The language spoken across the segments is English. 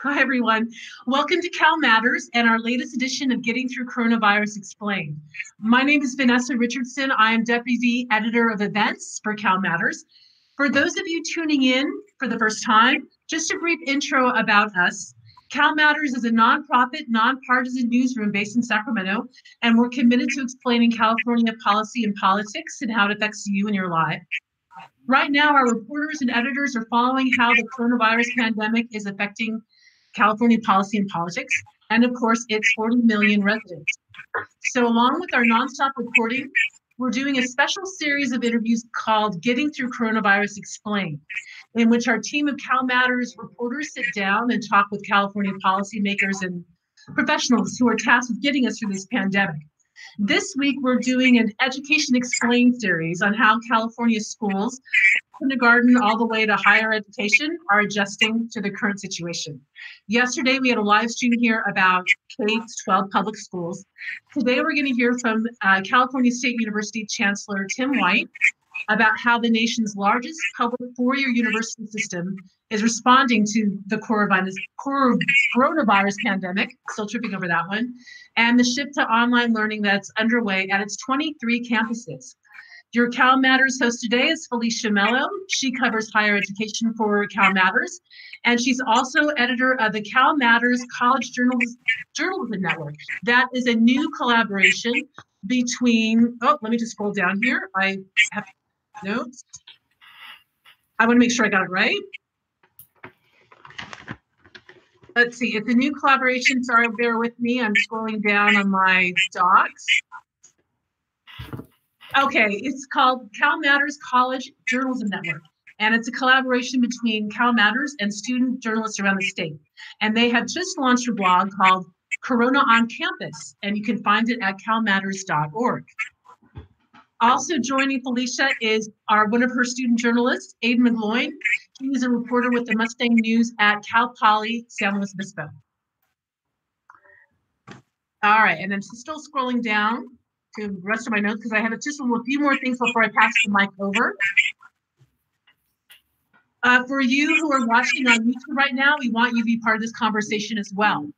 Hi, everyone. Welcome to Cal Matters and our latest edition of Getting Through Coronavirus Explained. My name is Vanessa Richardson. I am Deputy Editor of Events for Cal Matters. For those of you tuning in for the first time, just a brief intro about us. Cal Matters is a nonprofit, nonpartisan newsroom based in Sacramento, and we're committed to explaining California policy and politics and how it affects you and your life. Right now, our reporters and editors are following how the coronavirus pandemic is affecting California policy and politics, and of course, its 40 million residents. So, along with our nonstop reporting, we're doing a special series of interviews called Getting Through Coronavirus Explained, in which our team of Cal Matters reporters sit down and talk with California policymakers and professionals who are tasked with getting us through this pandemic. This week, we're doing an Education Explained series on how California schools, kindergarten all the way to higher education, are adjusting to the current situation. Yesterday, we had a live stream here about K 12 public schools. Today, we're going to hear from uh, California State University Chancellor Tim White about how the nation's largest public four year university system is responding to the coronavirus, coronavirus pandemic, still tripping over that one, and the shift to online learning that's underway at its 23 campuses. Your Cal Matters host today is Felicia Mello. She covers higher education for Cal Matters, and she's also editor of the Cal Matters College Journalism, Journalism Network. That is a new collaboration between, oh, let me just scroll down here. I have notes. I want to make sure I got it right. Let's see, it's a new collaboration. Sorry, bear with me. I'm scrolling down on my docs. Okay, it's called Cal Matters College Journalism Network. And it's a collaboration between Cal Matters and student journalists around the state. And they have just launched a blog called Corona on Campus, and you can find it at calmatters.org. Also joining Felicia is our one of her student journalists, Aidan McGloin. He is a reporter with the Mustang News at Cal Poly San Luis Obispo. All right, and then still scrolling down to the rest of my notes because I have just a few more things before I pass the mic over. Uh, for you who are watching on YouTube right now, we want you to be part of this conversation as well.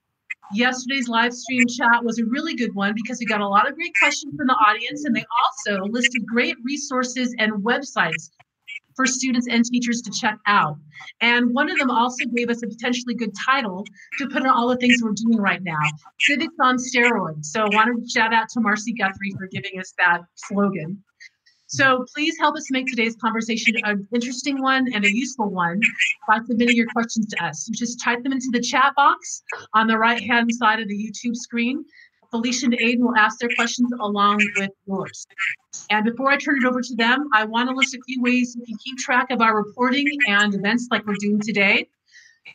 Yesterday's live stream chat was a really good one because we got a lot of great questions from the audience, and they also listed great resources and websites for students and teachers to check out. And one of them also gave us a potentially good title to put on all the things we're doing right now Civics on Steroids. So I wanted to shout out to Marcy Guthrie for giving us that slogan. So please help us make today's conversation an interesting one and a useful one by submitting your questions to us. Just type them into the chat box on the right hand side of the YouTube screen. Felicia and Aidan will ask their questions along with yours. And before I turn it over to them, I want to list a few ways you can keep track of our reporting and events like we're doing today.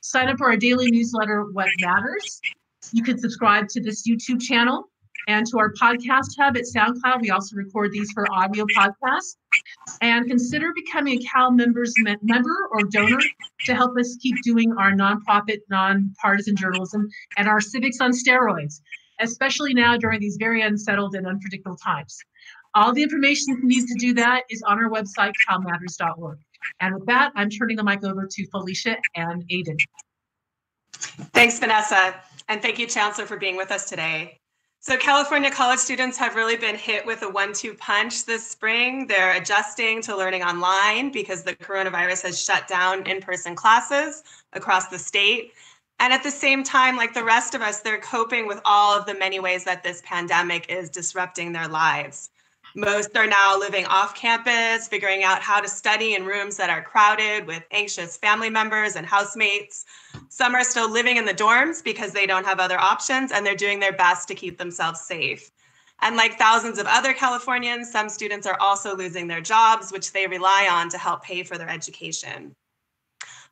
Sign up for our daily newsletter, What Matters. You can subscribe to this YouTube channel and to our podcast hub at SoundCloud. We also record these for audio podcasts. And consider becoming a Cal Matters member or donor to help us keep doing our nonprofit, nonpartisan journalism and our civics on steroids, especially now during these very unsettled and unpredictable times. All the information you need to do that is on our website, calmatters.org. And with that, I'm turning the mic over to Felicia and Aidan. Thanks, Vanessa. And thank you, Chancellor, for being with us today. So California college students have really been hit with a one-two punch this spring. They're adjusting to learning online because the coronavirus has shut down in-person classes across the state. And at the same time, like the rest of us, they're coping with all of the many ways that this pandemic is disrupting their lives. Most are now living off campus, figuring out how to study in rooms that are crowded with anxious family members and housemates. Some are still living in the dorms because they don't have other options and they're doing their best to keep themselves safe. And like thousands of other Californians, some students are also losing their jobs, which they rely on to help pay for their education.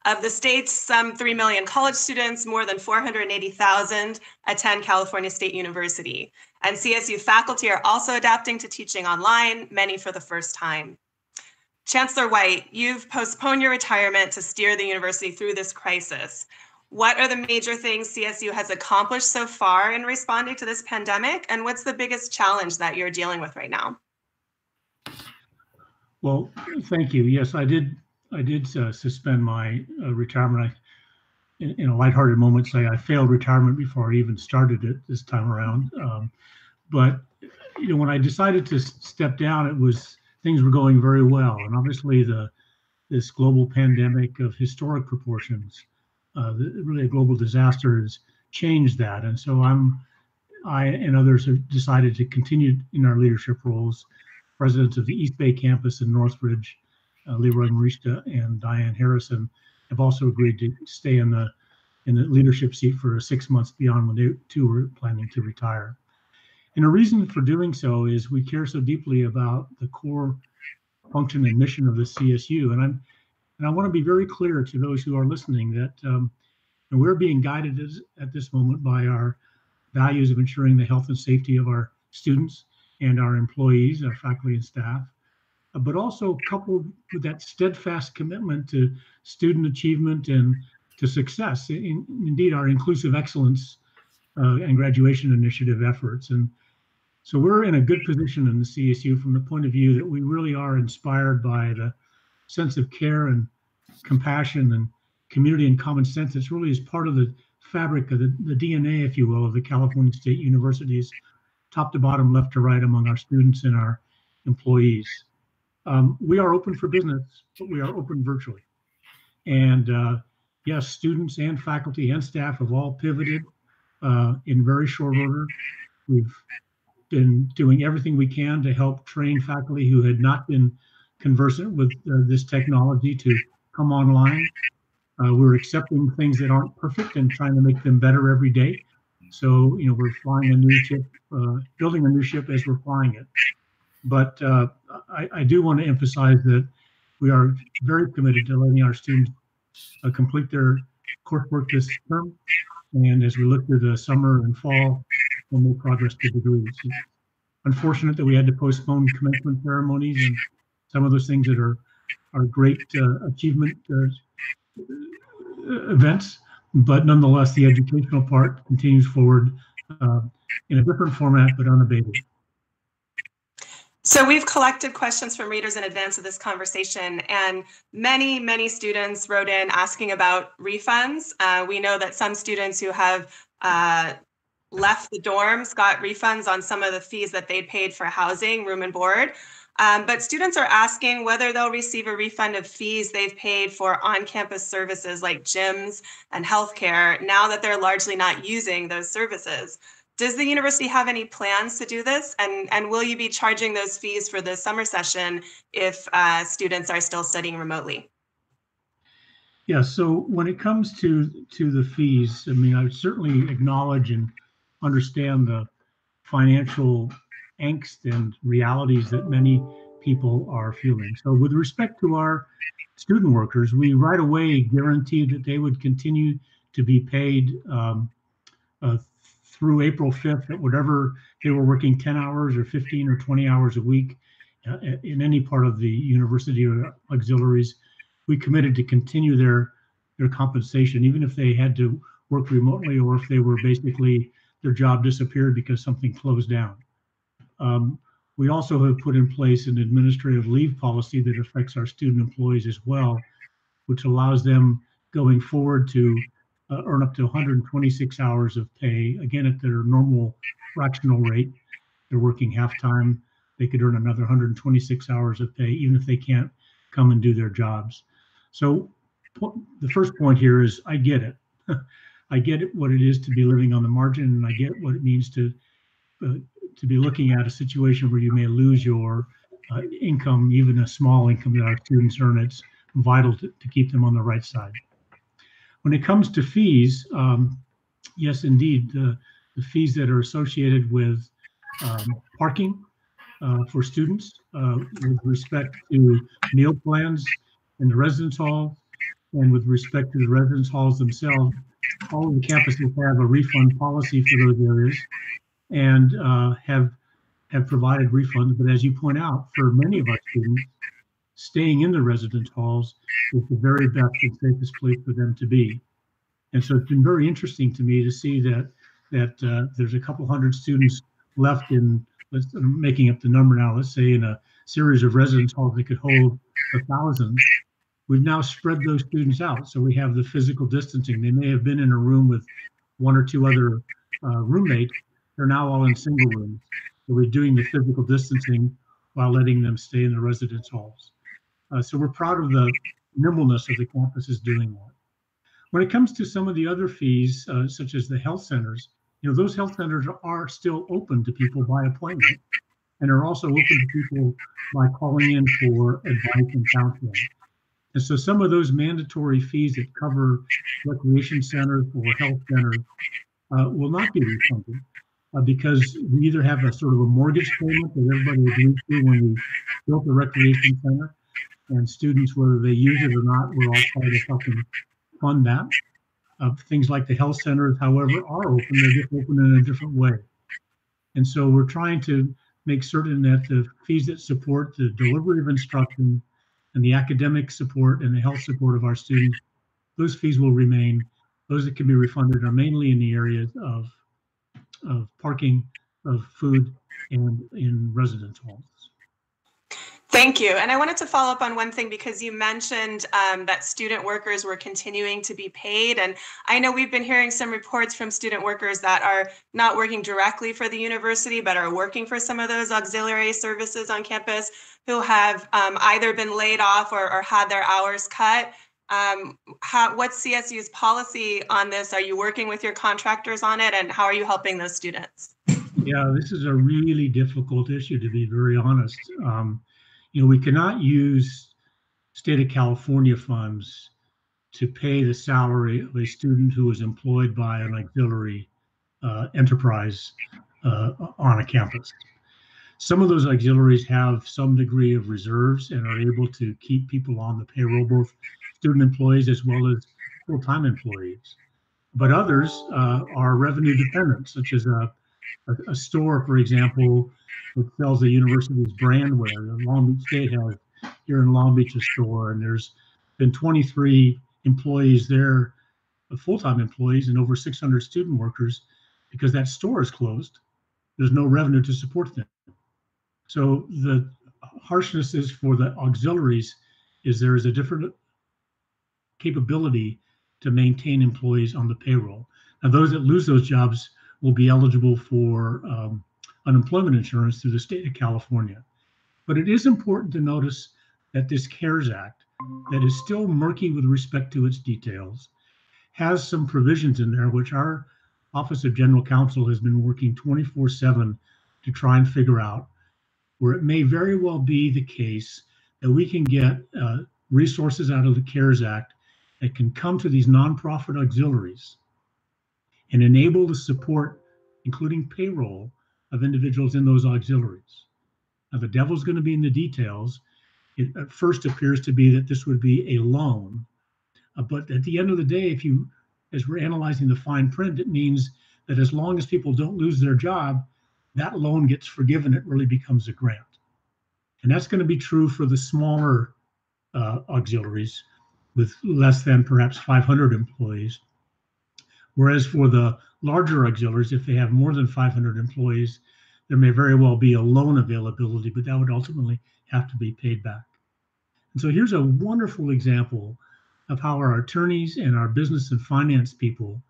Of the state's some 3 million college students, more than 480,000 attend California State University. And CSU faculty are also adapting to teaching online, many for the first time. Chancellor White, you've postponed your retirement to steer the university through this crisis. What are the major things CSU has accomplished so far in responding to this pandemic? And what's the biggest challenge that you're dealing with right now? Well, thank you. Yes, I did I did uh, suspend my uh, retirement. I, in, in, a lighthearted moment, say I failed retirement before I even started it this time around. Um, but you know, when I decided to step down, it was things were going very well, and obviously the this global pandemic of historic proportions, uh, the, really a global disaster, has changed that. And so I'm, I and others have decided to continue in our leadership roles. Presidents of the East Bay campus in Northridge, Leroy Morishita and Dianne Harrison, have also agreed to stay in the in the leadership seat for six months beyond when they too were planning to retire. And the reason for doing so is we care so deeply about the core function and mission of the CSU. And I'm and I want to be very clear to those who are listening that um, we're being guided as, at this moment by our values of ensuring the health and safety of our students and our employees, our faculty and staff, uh, but also coupled with that steadfast commitment to student achievement and to success. In, indeed, our inclusive excellence uh, and graduation initiative efforts. And so we're in a good position in the CSU from the point of view that we really are inspired by the sense of care and compassion and community and common sense. that's really is part of the fabric of the, the DNA, if you will, of the California State Universities, top to bottom, left to right, among our students and our employees. Um, we are open for business, but we are open virtually. And uh, yes, students and faculty and staff have all pivoted uh, in very short order. We've been doing everything we can to help train faculty who had not been conversant with uh, this technology to come online. Uh, we're accepting things that aren't perfect and trying to make them better every day. So, you know, we're flying a new ship, uh, building a new ship as we're flying it. But uh, I, I, do want to emphasize that we are very committed to letting our students uh, complete their coursework this term. And as we look to the summer and fall, we'll make progress to degrees. It's unfortunate that we had to postpone commencement ceremonies and some of those things that are are great uh, achievement uh, events, but nonetheless, the educational part continues forward uh, in a different format, but unabated. So we've collected questions from readers in advance of this conversation, and many, many students wrote in asking about refunds. Uh, we know that some students who have uh, left the dorms got refunds on some of the fees that they'd paid for housing, room and board. Um, but students are asking whether they'll receive a refund of fees they've paid for on-campus services like gyms and healthcare now that they're largely not using those services. Does the university have any plans to do this? And, and will you be charging those fees for the summer session if uh, students are still studying remotely? Yeah, so when it comes to to the fees, I mean, I would certainly acknowledge and understand the financial angst and realities that many people are feeling. So, with respect to our student workers, we right away guaranteed that they would continue to be paid um, uh, through April 5th at whatever they were working 10 hours or 15 or 20 hours a week uh, in any part of the university or auxiliaries. We committed to continue their their compensation, even if they had to work remotely or if they were basically their job disappeared because something closed down. Um, we also have put in place an administrative leave policy that affects our student employees as well, which allows them going forward to uh, earn up to 126 hours of pay, again at their normal fractional rate. They're working half time. They could earn another 126 hours of pay, even if they can't come and do their jobs. So, the first point here is I get it. I get it, what it is to be living on the margin, and I get what it means to uh, to be looking at a situation where you may lose your uh, income, even a small income that our students earn. It's vital to, to keep them on the right side. When it comes to fees, um, yes, indeed, the, the fees that are associated with um, parking uh, for students uh, with respect to meal plans in the residence hall and with respect to the residence halls themselves, all of the campuses have a refund policy for those areas and uh, have have provided refunds. But as you point out, for many of our students, staying in the residence halls is the very best and safest place for them to be. And so it's been very interesting to me to see that that uh, there's a couple hundred students left in let's I'm making up the number now. Let's say in a series of residence halls that could hold a thousand, We've now spread those students out. So we have the physical distancing. They may have been in a room with one or two other uh, roommates. They're now all in single rooms. So we're doing the physical distancing while letting them stay in the residence halls. Uh, so we're proud of the nimbleness of the campus is doing that. When it comes to some of the other fees, uh, such as the health centers, you know, those health centers are still open to people by appointment and are also open to people by calling in for advice and counseling. And so some of those mandatory fees that cover recreation centers or health centers uh, will not be refunded uh, because we either have a sort of a mortgage payment that everybody agreed to when we built the recreation center, and students, whether they use it or not, we're all part of helping fund that. Uh, things like the health centers, however, are open. They're just open in a different way. And so we're trying to make certain that the fees that support the delivery of instruction and the academic support and the health support of our students, those fees will remain. Those that can be refunded are mainly in the areas of, of parking, of food, and in residence halls. Thank you. And I wanted to follow up on one thing because you mentioned um, that student workers were continuing to be paid. And I know we've been hearing some reports from student workers that are not working directly for the university, but are working for some of those auxiliary services on campus who have um, either been laid off or, or, had their hours cut. Um, how, what's CSU's policy on this? Are you working with your contractors on it? And how are you helping those students? Yeah, this is a really difficult issue, to be very honest. Um, you know, we cannot use state of California funds to pay the salary of a student who is employed by an auxiliary uh, enterprise uh, on a campus. Some of those auxiliaries have some degree of reserves and are able to keep people on the payroll, both student employees as well as full-time employees. But others uh, are revenue dependent, such as a, a, a store, for example, that sells the university's brandware. Long Beach State has here in Long Beach a store, and there's been 23 employees there, uh, full-time employees, and over 600 student workers, because that store is closed. There's no revenue to support them. So the harshness is for the auxiliaries is there is a different capability to maintain employees on the payroll. Now, those that lose those jobs will be eligible for um, unemployment insurance through the state of California. But it is important to notice that this CARES Act, that is still murky with respect to its details, has some provisions in there which our Office of General Counsel has been working 24 7 to try and figure out, where it may very well be the case that we can get uh, resources out of the CARES Act that can come to these nonprofit auxiliaries and enable the support, including payroll, of individuals in those auxiliaries. Now, the devil's going to be in the details. It at first appears to be that this would be a loan, uh, but at the end of the day, if you, as we're analyzing the fine print, it means that as long as people don't lose their job, that loan gets forgiven. It really becomes a grant, and that's going to be true for the smaller uh, auxiliaries with less than perhaps 500 employees. Whereas for the larger auxiliaries, if they have more than 500 employees, there may very well be a loan availability, but that would ultimately have to be paid back. And so here's a wonderful example of how our attorneys and our business and finance people,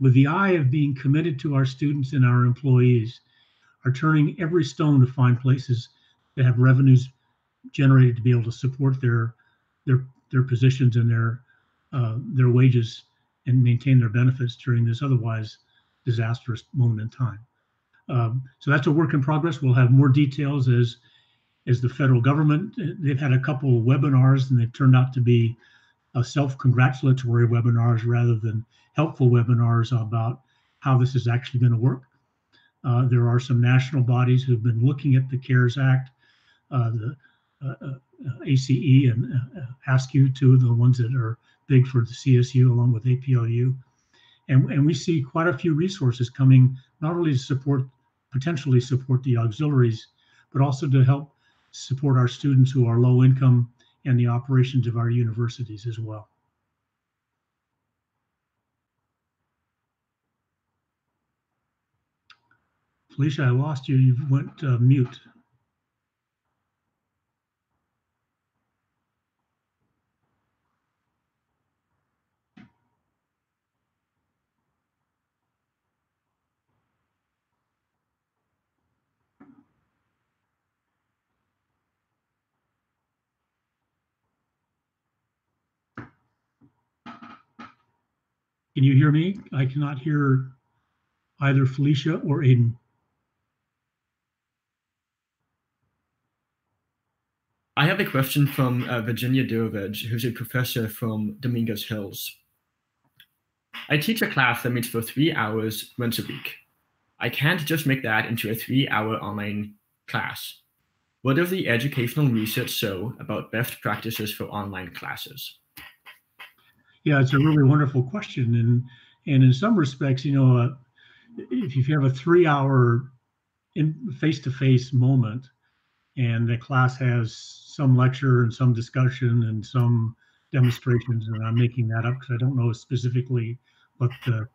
with the eye of being committed to our students and our employees, are turning every stone to find places that have revenues generated to be able to support their their their positions and their uh, their wages and maintain their benefits during this otherwise disastrous moment in time. Um, so that's a work in progress. We'll have more details as as the federal government. They've had a couple of webinars and they've turned out to be uh, self-congratulatory webinars rather than helpful webinars about how this is actually going to work. Uh, there are some national bodies who've been looking at the CARES Act, uh, the uh, uh, ACE and uh, AASCU, two of the ones that are big for the CSU along with APLU. And, and we see quite a few resources coming not only to support, potentially support the auxiliaries, but also to help support our students who are low income and the operations of our universities as well. Felicia, I lost you. You went uh, mute. Can you hear me? I cannot hear either Felicia or Aidan. I have a question from uh, Virginia Durovich, who's a professor from Dominguez Hills. I teach a class that meets for three hours once a week. I can't just make that into a three hour online class. What does the educational research show about best practices for online classes? Yeah, it's a really wonderful question. And, and in some respects, you know, uh, if you have a three hour face to face moment and the class has some lecture and some discussion and some demonstrations, and I'm making that up because I don't know specifically what the,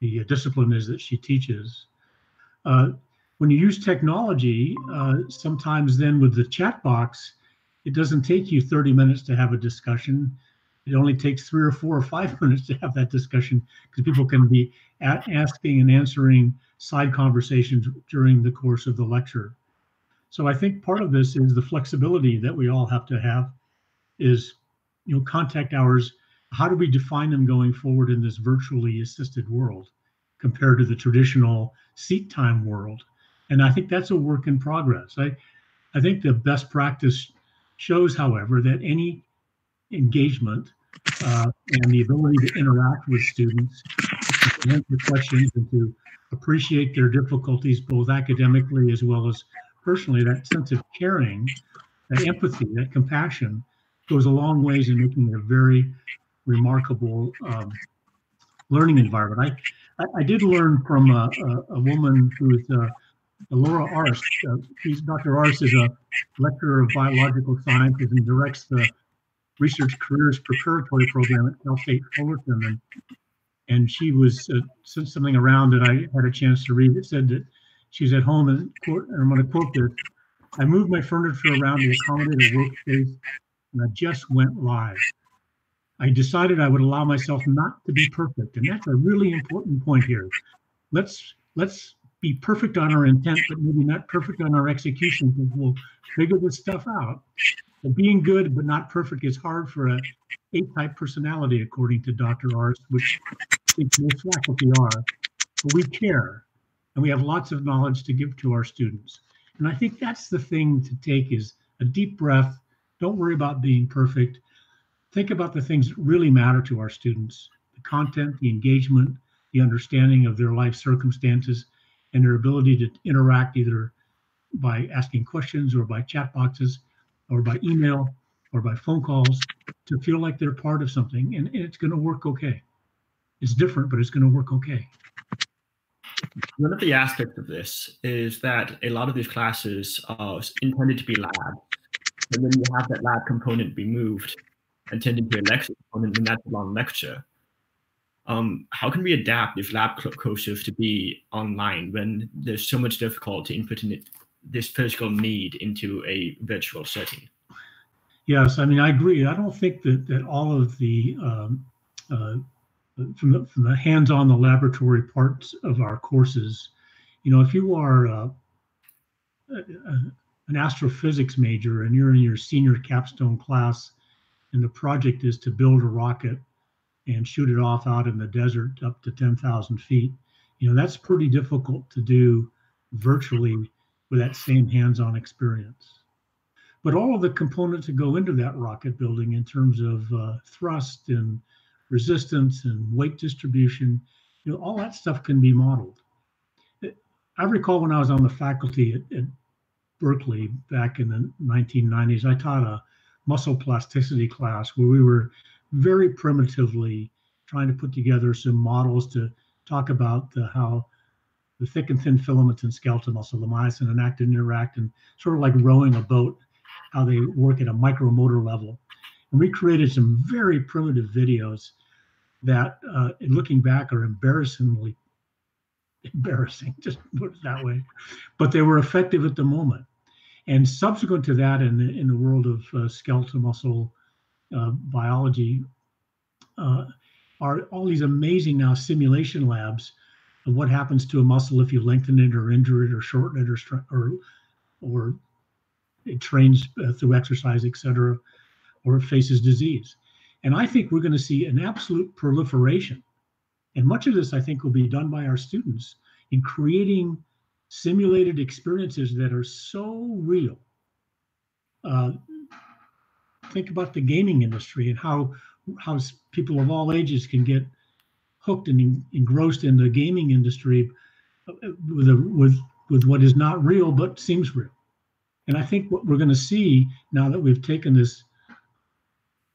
the discipline is that she teaches. Uh, when you use technology, uh, sometimes then with the chat box, it doesn't take you 30 minutes to have a discussion. It only takes three or four or five minutes to have that discussion because people can be asking and answering side conversations during the course of the lecture. So I think part of this is the flexibility that we all have to have is, you know, contact hours. How do we define them going forward in this virtually assisted world compared to the traditional seat time world? And I think that's a work in progress. I, I think the best practice shows, however, that any engagement uh, and the ability to interact with students, to answer questions, and to appreciate their difficulties, both academically as well as personally, that sense of caring, that empathy, that compassion goes a long ways in making a very remarkable um, learning environment. I, I, I, did learn from a, a, a woman who's uh, Laura Arst. Uh, she's, Dr. Arst is a lecturer of biological sciences and directs the research careers preparatory program at Cal State Fullerton. And, and she was uh, sent something around that I had a chance to read. It said that she's at home and, quote, and I'm going to quote this. I moved my furniture around to accommodate a workspace and I just went live. I decided I would allow myself not to be perfect. And that's a really important point here. Let's let's be perfect on our intent, but maybe not perfect on our execution because we'll figure this stuff out. Being good but not perfect is hard for a A-type personality, according to Dr. Arst, which most faculty are. But we care, and we have lots of knowledge to give to our students. And I think that's the thing to take is a deep breath. Don't worry about being perfect. Think about the things that really matter to our students: the content, the engagement, the understanding of their life circumstances, and their ability to interact either by asking questions or by chat boxes or by email or by phone calls to feel like they're part of something and, it's going to work okay. It's different, but it's going to work okay. One of the aspects of this is that a lot of these classes are intended to be lab. And then you have that lab component be moved and turned into a lecture component, and that's a long lecture um, how can we adapt these lab courses to be online when there's so much difficulty in putting it, this physical need into a virtual setting? Yes, I mean I agree. I don't think that that all of the um, uh, from the from the hands-on the laboratory parts of our courses, you know, if you are uh, an astrophysics major and you're in your senior capstone class, and the project is to build a rocket and shoot it off out in the desert up to 10,000 feet. You know, that's pretty difficult to do virtually with that same hands on experience. But all of the components that go into that rocket building in terms of uh, thrust and resistance and weight distribution, you know, all that stuff can be modeled. I recall when I was on the faculty at, at Berkeley back in the 1990s, I taught a muscle plasticity class where we were very primitively trying to put together some models to talk about the, how the thick and thin filaments in skeletal muscle, the myosin and actin interact, and sort of like rowing a boat, how they work at a micromotor level. And we created some very primitive videos that, uh, looking back, are embarrassingly embarrassing, just put it that way. But they were effective at the moment. And subsequent to that, in the, in the world of uh, skeletal muscle uh, biology uh, are all these amazing now simulation labs what happens to a muscle if you lengthen it or injure it or shorten it or or or it trains uh, through exercise, et cetera, or it faces disease. And I think we're going to see an absolute proliferation And much of this, I think, will be done by our students in creating simulated experiences that are so real. Uh, think about the gaming industry and how how people of all ages can get hooked and engrossed in the gaming industry uh, with a, with with what is not real but seems real. And I think what we're going to see now that we've taken this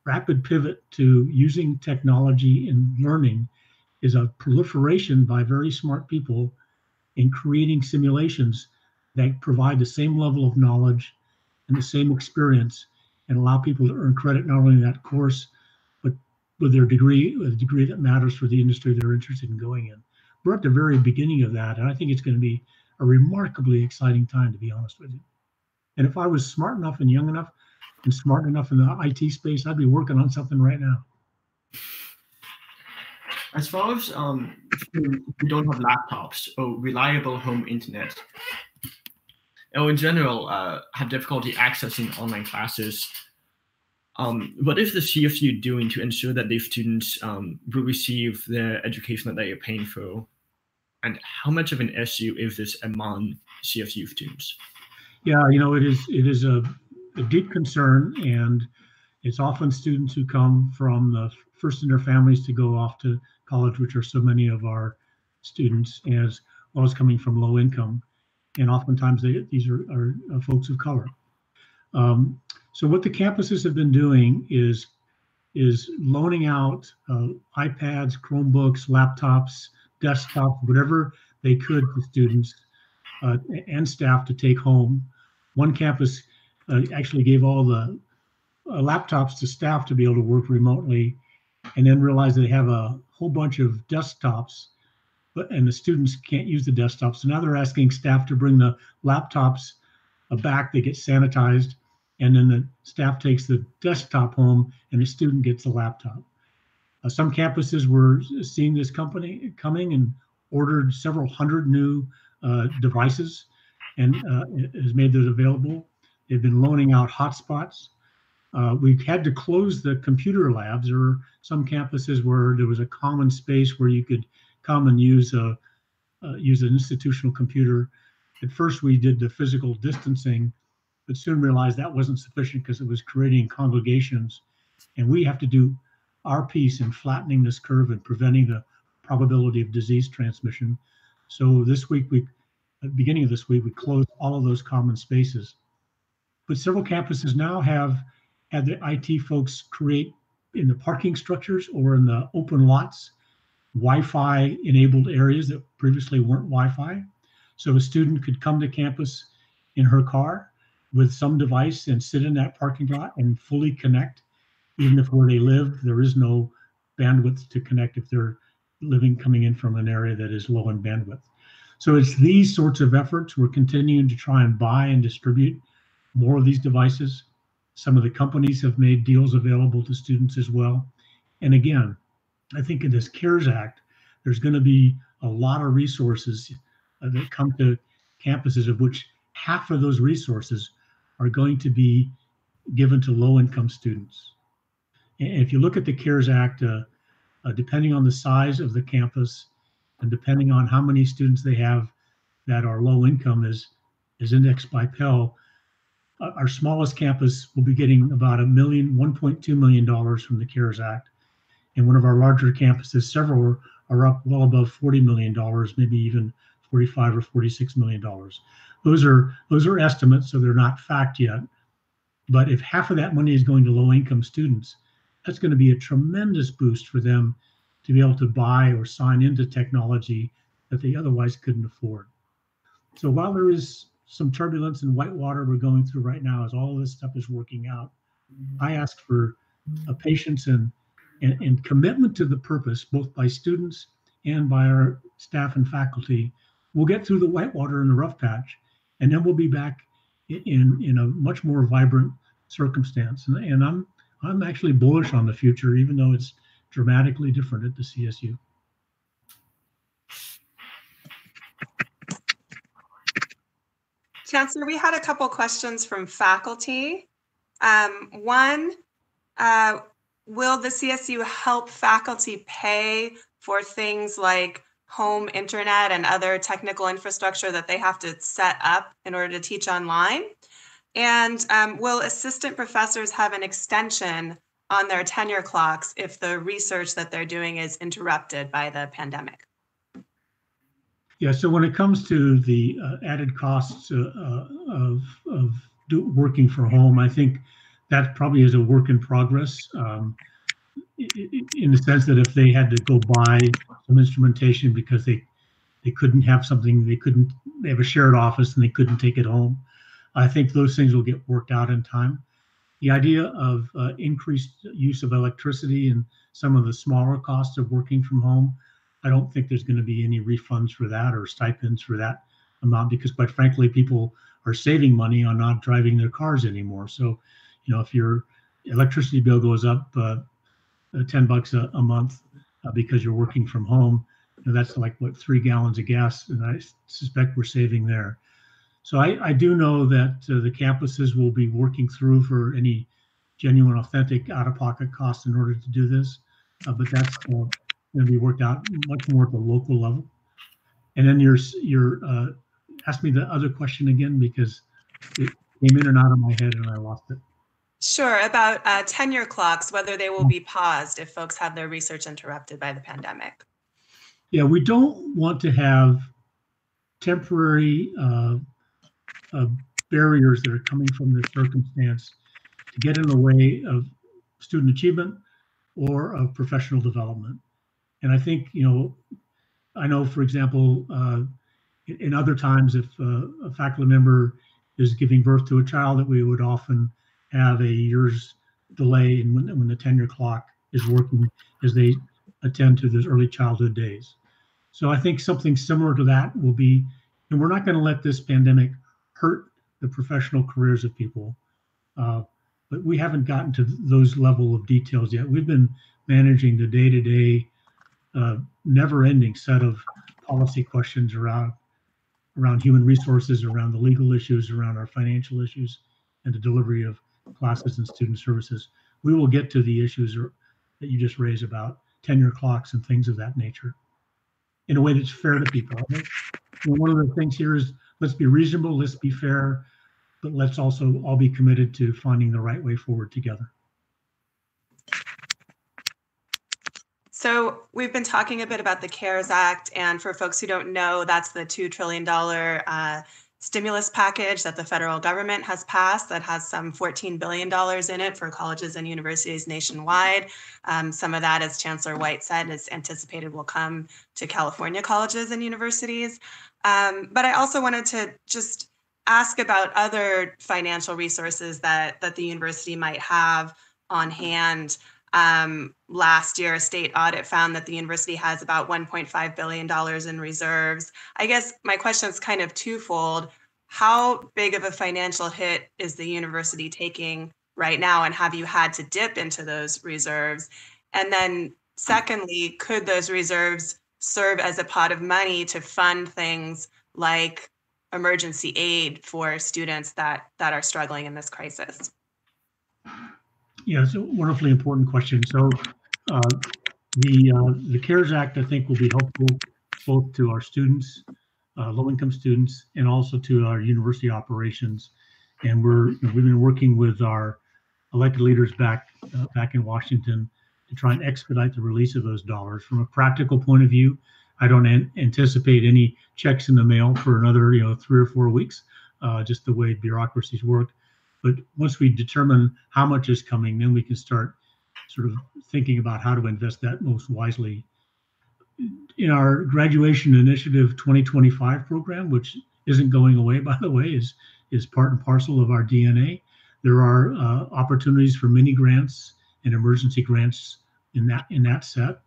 rapid pivot to using technology in learning is a proliferation by very smart people in creating simulations that provide the same level of knowledge and the same experience and allow people to earn credit not only in that course with their degree with a degree that matters for the industry they're interested in going in. We're at the very beginning of that and i think it's going to be a remarkably exciting time to be honest with you. And if i was smart enough and young enough and smart enough in the it space i'd be working on something right now. As far as um, we don't have laptops or reliable home internet, or in general uh, have difficulty accessing online classes, um, what is the CSU doing to ensure that these students um, will receive the education that they are paying for? And how much of an issue is this among CSU students? Yeah, you know, it is it is a, a deep concern, and it's often students who come from the first in their families to go off to college, which are so many of our students, as well as coming from low income. And oftentimes they, these are, are, folks of color. Um, so what the campuses have been doing is is loaning out uh, iPads, Chromebooks, laptops, desktops, whatever they could to students uh, and staff to take home. One campus uh, actually gave all the uh, laptops to staff to be able to work remotely, and then realized they have a whole bunch of desktops, but and the students can't use the desktops. So now they're asking staff to bring the laptops back. They get sanitized, and then the staff takes the desktop home, and the student gets the laptop. Uh, some campuses were seeing this company coming and ordered several hundred new uh, devices and uh, has made those available. They've been loaning out hotspots. Uh, we had to close the computer labs. or some campuses where there was a common space where you could come and use a uh, use an institutional computer. At first, we did the physical distancing, but soon realized that wasn't sufficient because it was creating congregations, and we have to do our piece in flattening this curve and preventing the probability of disease transmission. So this week, we at the beginning of this week, we closed all of those common spaces. But several campuses now have had the IT folks create in the parking structures or in the open lots Wi-Fi enabled areas that previously weren't Wi-Fi. So a student could come to campus in her car with some device and sit in that parking lot and fully connect, even if where they live there is no bandwidth to connect if they're living coming in from an area that is low in bandwidth. So it's these sorts of efforts. We're continuing to try and buy and distribute more of these devices. Some of the companies have made deals available to students as well. And again, I think in this CARES Act, there's going to be a lot of resources uh, that come to campuses, of which half of those resources are going to be given to low income students. And if you look at the CARES Act, uh, uh, depending on the size of the campus and depending on how many students they have that are low income is, as indexed by Pell, uh, our smallest campus will be getting about a million, 1.2 million dollars from the CARES Act, and one of our larger campuses, several are up well above 40 million dollars, maybe even 45 or 46 million dollars. Those are those are estimates, so they're not fact yet. But if half of that money is going to low-income students, that's going to be a tremendous boost for them to be able to buy or sign into technology that they otherwise couldn't afford. So while there is some turbulence in Whitewater we're going through right now as all this stuff is working out. I ask for a patience and, and, and commitment to the purpose, both by students and by our staff and faculty. We'll get through the Whitewater and the rough patch, and then we'll be back in, in a much more vibrant circumstance. And, and I'm I'm actually bullish on the future, even though it's dramatically different at the CSU. Chancellor, we had a couple questions from faculty. Um, one, uh, will the CSU help faculty pay for things like home internet and other technical infrastructure that they have to set up in order to teach online? And um, will assistant professors have an extension on their tenure clocks if the research that they're doing is interrupted by the pandemic? Yeah, so when it comes to the uh, added costs uh, uh of, of do, working from home, I think that probably is a work in progress. Um, in the sense that if they had to go buy some instrumentation because they they couldn't have something they couldn't they have a shared office and they couldn't take it home. I think those things will get worked out in time. The idea of uh, increased use of electricity and some of the smaller costs of working from home i don't think there's going to be any refunds for that or stipends for that amount because quite frankly people are saving money on not driving their cars anymore. So you know if your electricity bill goes up uh, uh, 10 bucks a, a month uh, because you're working from home. And that's like what three gallons of gas, and I suspect we're saving there. So I, I do know that uh, the campuses will be working through for any genuine, authentic out-of-pocket costs in order to do this, uh, but that's going to be worked out much more at the local level. And then your your uh, ask me the other question again because it came in and out of my head and I lost it. Sure, about uh, tenure clocks, whether they will be paused if folks have their research interrupted by the pandemic. Yeah, we don't want to have temporary uh, uh, barriers that are coming from this circumstance to get in the way of student achievement or of professional development. And I think, you know, I know, for example, uh, in other times, if uh, a faculty member is giving birth to a child, that we would often have a year's delay in when, when the tenure clock is working as they attend to those early childhood days. So I think something similar to that will be, and we're not going to let this pandemic hurt the professional careers of people. Uh, but we haven't gotten to those level of details yet. We've been managing the day-to-day, uh, never-ending set of policy questions around around human resources, around the legal issues, around our financial issues, and the delivery of classes and student services. We will get to the issues that you just raised about tenure clocks and things of that nature in a way that's fair to people. One of the things here is let's be reasonable, let's be fair, but let's also all be committed to finding the right way forward together. So we've been talking a bit about the CARES Act, and for folks who don't know, that's the $2 trillion uh, stimulus package that the federal government has passed that has some $14 billion in it for colleges and universities nationwide. Um, some of that, as Chancellor White said, is anticipated will come to California colleges and universities. Um, but I also wanted to just ask about other financial resources that, that the university might have on hand. Um, last year, a state audit found that the university has about $1.5 billion in reserves. I guess my question is kind of twofold. How big of a financial hit is the university taking right now? And have you had to dip into those reserves? And then, secondly, could those reserves serve as a pot of money to fund things like emergency aid for students that, that are struggling in this crisis? Yeah, it's a wonderfully important question. So uh, the uh, the CARES Act, I think, will be helpful both to our students, uh, low-income students, and also to our university operations. And we're you know, we've been working with our elected leaders back uh, back in Washington to try and expedite the release of those dollars. From a practical point of view, I don't an- anticipate any checks in the mail for another you know three or four weeks, uh, just the way bureaucracies work. But once we determine how much is coming, then we can start sort of thinking about how to invest that most wisely. In our graduation initiative 2025 program, which isn't going away, by the way, is is part and parcel of our DNA. There are uh, opportunities for mini grants and emergency grants in that in that set.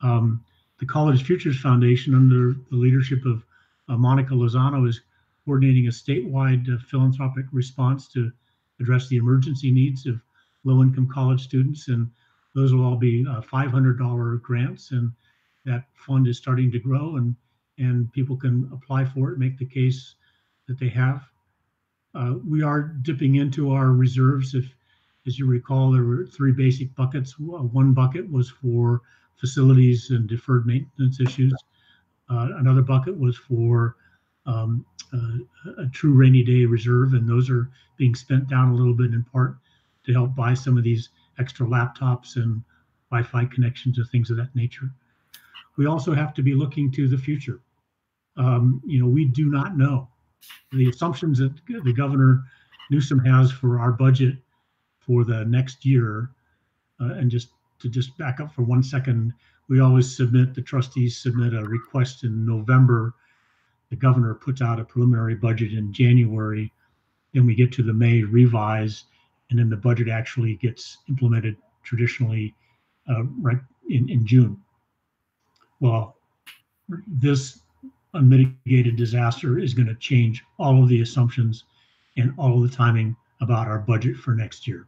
Um, the College Futures Foundation, under the leadership of uh, Monica Lozano, is coordinating a statewide uh, philanthropic response to address the emergency needs of low-income college students, and those will all be uh, $500 grants, and that fund is starting to grow, and and people can apply for it, make the case that they have. Uh, we are dipping into our reserves if As you recall, there were three basic buckets. One bucket was for facilities and deferred maintenance issues. Uh, another bucket was for um, uh, a true rainy day reserve, and those are being spent down a little bit in part to help buy some of these extra laptops and Wi-Fi connections and things of that nature. We also have to be looking to the future. Um, you know, we do not know the assumptions that the governor Newsom has for our budget for the next year. Uh, and just to just back up for one second, we always submit the trustees submit a request in November. The governor puts out a preliminary budget in January. Then we get to the May revise, and then the budget actually gets implemented traditionally uh, right in, in June. Well, this unmitigated disaster is going to change all of the assumptions and all of the timing about our budget for next year.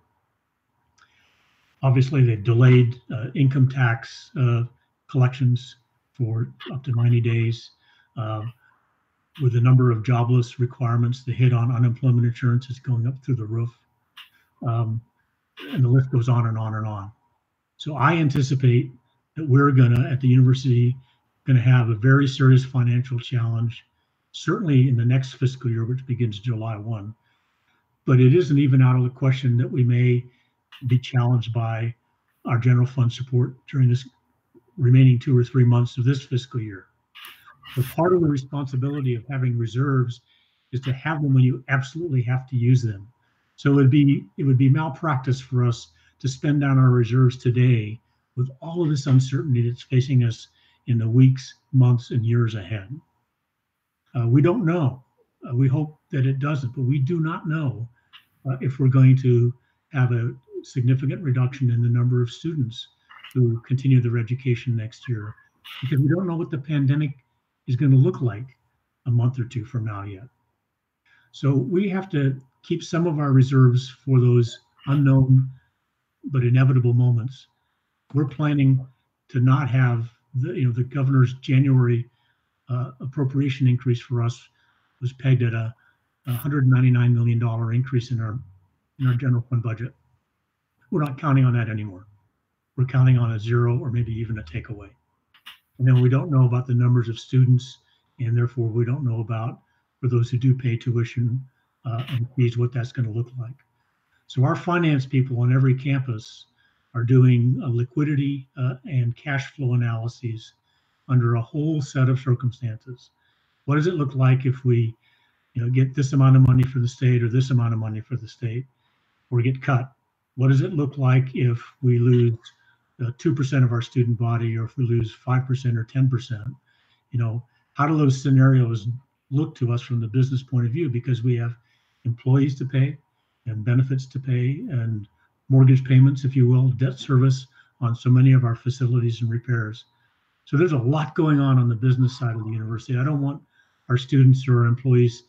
Obviously, they delayed uh, income tax uh, collections for up to 90 days. Uh, with the number of jobless requirements, the hit on unemployment insurance is going up through the roof. Um, and the list goes on and on and on. So I anticipate that we're going to, at the university, going to have a very serious financial challenge, certainly in the next fiscal year, which begins July 1. But it isn't even out of the question that we may be challenged by our general fund support during this remaining two or three months of this fiscal year. But part of the responsibility of having reserves is to have them when you absolutely have to use them. So it would be it would be malpractice for us to spend down our reserves today with all of this uncertainty that's facing us in the weeks, months, and years ahead. Uh, we don't know. Uh, we hope that it doesn't, but we do not know uh, if we're going to have a significant reduction in the number of students who continue their education next year because we don't know what the pandemic is going to look like a month or two from now yet. So we have to keep some of our reserves for those unknown but inevitable moments. We're planning to not have the you know the governor's January uh, appropriation increase for us was pegged at a, 199 million dollar increase in our in our general fund budget. We're not counting on that anymore. We're counting on a zero or maybe even a takeaway. And then we don't know about the numbers of students, and therefore we don't know about for those who do pay tuition uh, and fees what that's going to look like. So our finance people on every campus are doing a liquidity uh, and cash flow analyses under a whole set of circumstances. What does it look like if we, you know, get this amount of money for the state or this amount of money for the state, or get cut? What does it look like if we lose uh, two uh, percent of our student body, or if we lose five percent or ten percent? You know, how do those scenarios look to us from the business point of view? Because we have employees to pay and benefits to pay and mortgage payments, if you will, debt service on so many of our facilities and repairs. So there's a lot going on on the business side of the university. I don't want our students or our employees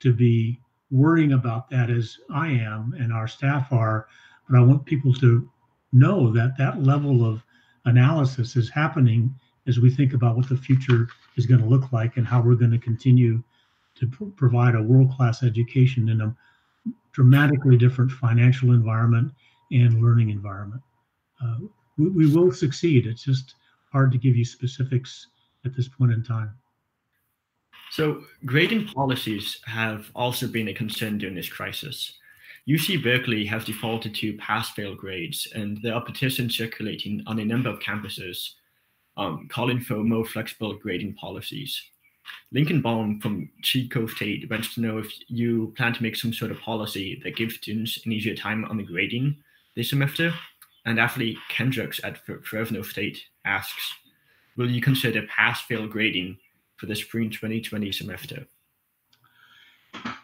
to be worrying about that as I am and our staff are, but I want people to know that that level of analysis is happening as we think about what the future is going to look like and how we're going to continue to pr- provide a world-class education in a dramatically different financial environment and learning environment. Uh, we, we will succeed. It's just hard to give you specifics at this point in time. So, grading policies have also been a concern during this crisis. UC Berkeley has defaulted to pass fail grades, and there are petitions circulating on a number of campuses um, calling for more flexible grading policies. Lincoln Baum from Chico State wants to know if you plan to make some sort of policy that gives students an easier time on the grading this semester. And Ashley Kendricks at Fresno State asks, will you consider pass-fail grading for the spring 2020 semester?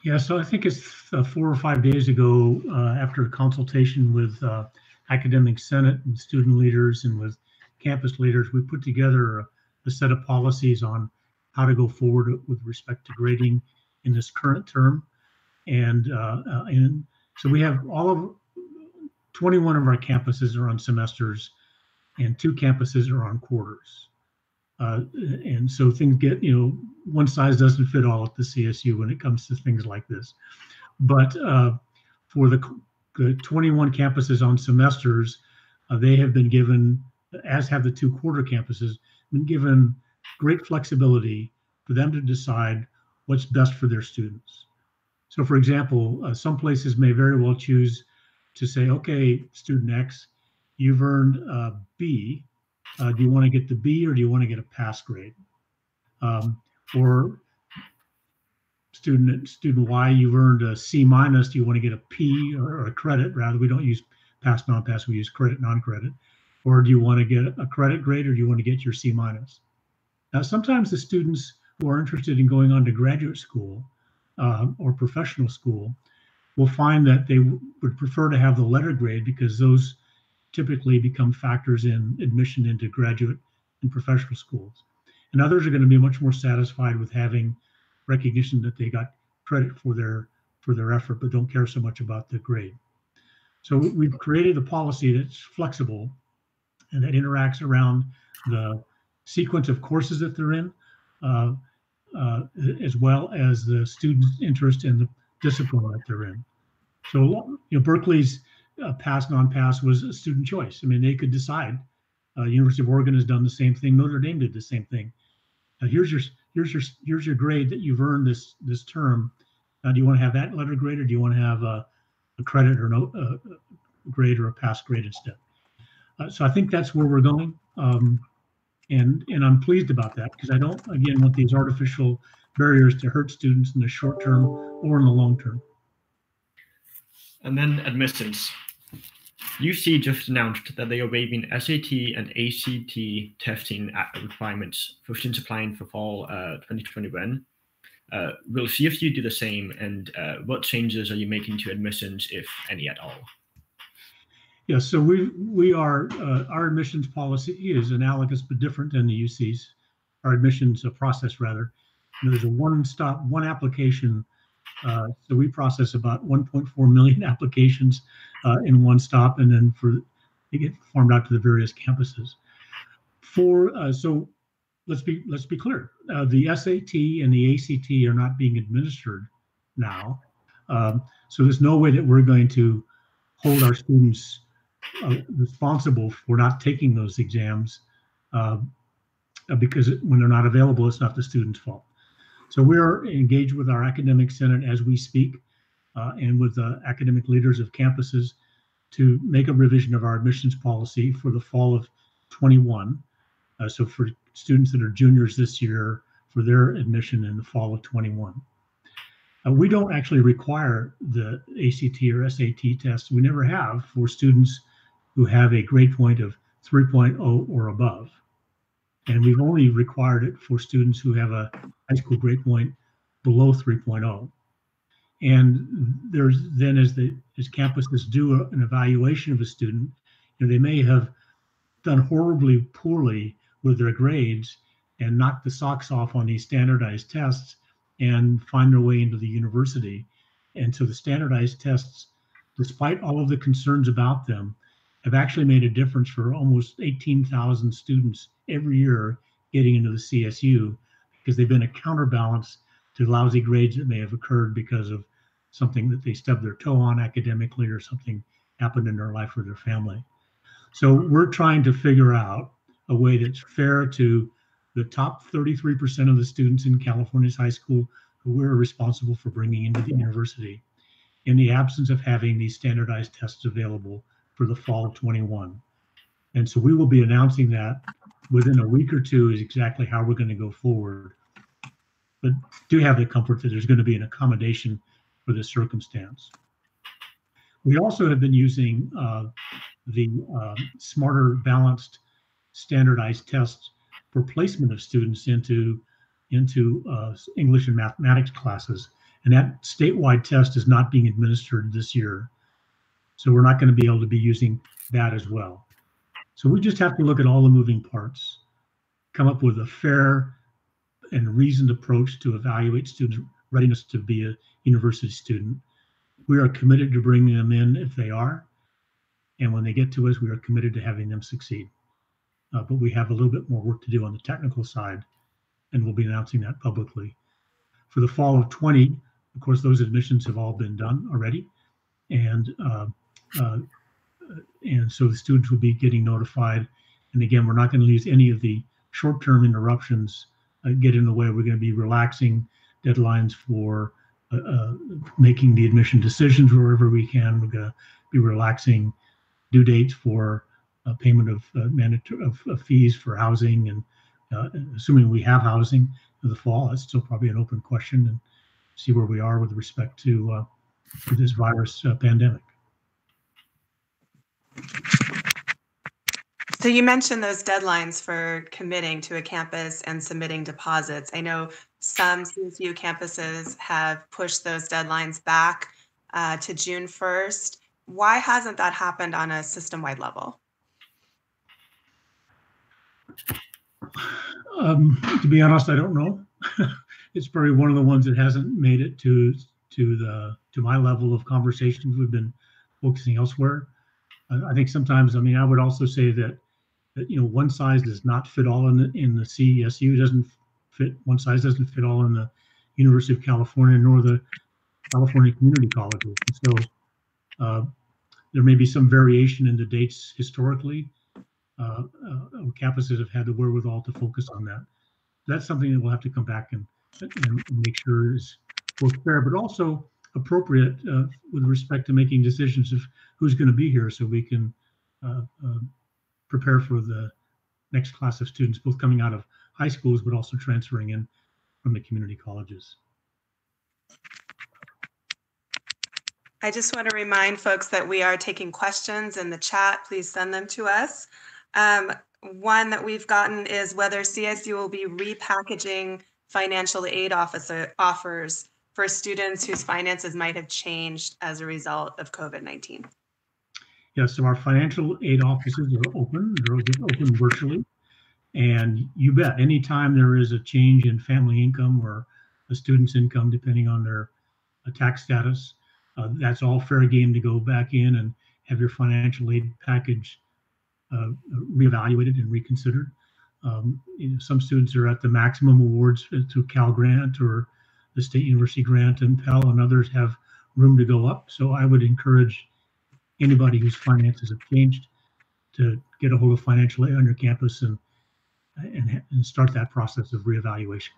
Yeah, so I think it's uh, four or five days ago, uh, after a consultation with uh, academic senate and student leaders and with campus leaders, we put together a, a, set of policies on how to go forward with respect to grading in this current term. And uh, uh, and so we have all of 21 of our campuses are on semesters and two campuses are on quarters. Uh, and so things get, you know, one size doesn't fit all at the CSU when it comes to things like this. But uh, for the the 21 campuses on semesters, uh, they have been given, as have the two quarter campuses, been given great flexibility for them to decide what's best for their students. So, for example, uh, some places may very well choose to say, okay, student X, you've earned a B. Uh, do you want to get the B or do you want to get a pass grade? Um, or student student Y, you've earned a C minus. Do you want to get a P or, a credit? Rather, we don't use pass non-pass. We use credit non-credit. Or do you want to get a credit grade or do you want to get your C minus? Now, sometimes the students who are interested in going on to graduate school uh, or professional school will find that they would prefer to have the letter grade because those typically become factors in admission into graduate and professional schools. And others are going to be much more satisfied with having recognition that they got credit for their for their effort, but don't care so much about the grade. So we've created a policy that's flexible and that interacts around the sequence of courses that they're in, uh, uh, as well as the student's interest in the discipline that they're in. So, you know, Berkeley's uh, pass non-pass was a student choice. I mean, they could decide. Uh, University of Oregon has done the same thing. Notre Dame did the same thing. here's your here's your here's your grade that you've earned this this term. Do you want to have that letter grade, or do you want to have a, a credit or no uh, grade or a pass grade instead? Uh, so I think that's where we're going, um, and and I'm pleased about that because I don't again want these artificial barriers to hurt students in the short term or in the long term. And then admissions. UC just announced that they are waiving SAT and ACT testing requirements for students applying for fall uh, 2021. Uh, will CSU do the same? And uh, what changes are you making to admissions, if any at all? Yeah, so we we are uh, our admissions policy is analogous but different than the UC's. Our admissions process rather. there's a one-stop, one application uh, so we process about 1.4 million applications uh, in one stop, and then for they get farmed out to the various campuses. For uh, so let's be let's be clear, uh, the SAT and the ACT are not being administered now, um, so there's no way that we're going to hold our students uh, responsible for not taking those exams because when they're not available, it's not the student's fault. So we're engaged with our academic senate as we speak uh, and with the academic leaders of campuses to make a revision of our admissions policy for the fall of 21. Uh, so for students that are juniors this year, for their admission in the fall of 21. Uh, we don't actually require the ACT or SAT test. We never have for students who have a grade point of 3.0 or above. And we've only required it for students who have a high school grade point below 3.0. And there's then as the as campuses do a, an evaluation of a student, you know, they may have done horribly poorly with their grades and knocked the socks off on these standardized tests and find their way into the university. And so the standardized tests, despite all of the concerns about them, have actually made a difference for almost 18,000 students every year getting into the CSU because they've been a counterbalance to lousy grades that may have occurred because of something that they stubbed their toe on academically or something happened in their life or their family. So we're trying to figure out a way that's fair to the top 33% of the students in California's high school who we're responsible for bringing into the university in the absence of having these standardized tests available for the fall of 21. And so we will be announcing that within a week or two is exactly how we're going to go forward. But do have the comfort that there's going to be an accommodation for this circumstance. We also have been using uh, the uh, smarter balanced standardized tests for placement of students into into uh, English and mathematics classes. And that statewide test is not being administered this year. So we're not going to be able to be using that as well. So we just have to look at all the moving parts, come up with a fair and reasoned approach to evaluate students' readiness to be a university student. We are committed to bringing them in if they are. And when they get to us, we are committed to having them succeed. Uh, but we have a little bit more work to do on the technical side, and we'll be announcing that publicly. For the fall of 20, of course, those admissions have all been done already. And uh, uh, and so the students will be getting notified. And again, we're not going to use any of the short-term interruptions get in the way. We're going to be relaxing deadlines for uh, uh, making the admission decisions wherever we can. We're going to be relaxing due dates for uh, payment of, uh, of, of, fees for housing and uh, assuming we have housing in the fall. That's still probably an open question and see where we are with respect to, uh, to this virus pandemic. So you mentioned those deadlines for committing to a campus and submitting deposits. I know some CSU campuses have pushed those deadlines back uh, to June 1st. Why hasn't that happened on a system-wide level? Um, to be honest, I don't know. it's probably one of the ones that hasn't made it to to the to my level of conversations. We've been focusing elsewhere. I think sometimes, I mean, I would also say that you know one size does not fit all in the in the CSU doesn't fit one size doesn't fit all in the University of California nor the California community colleges. And so uh, there may be some variation in the dates historically. Uh, uh, campuses have had the wherewithal to focus on that. That's something that we'll have to come back and, and make sure is both fair, but also appropriate uh, with respect to making decisions of who's going to be here so we can uh, uh, prepare for the next class of students, both coming out of high schools, but also transferring in from the community colleges. I just want to remind folks that we are taking questions in the chat. Please send them to us. Um, one that we've gotten is whether CSU will be repackaging financial aid officer offers for students whose finances might have changed as a result of COVID-19. Yeah, so our financial aid offices are open. They're open virtually. And you bet, anytime there is a change in family income or a student's income, depending on their uh, tax status, uh, that's all fair game to go back in and have your financial aid package uh, reevaluated and reconsidered. Um, you know, some students are at the maximum awards through Cal Grant or the State University Grant and Pell, and others have room to go up. So I would encourage anybody whose finances have changed to get a hold of financial aid on your campus and and, and start that process of reevaluation.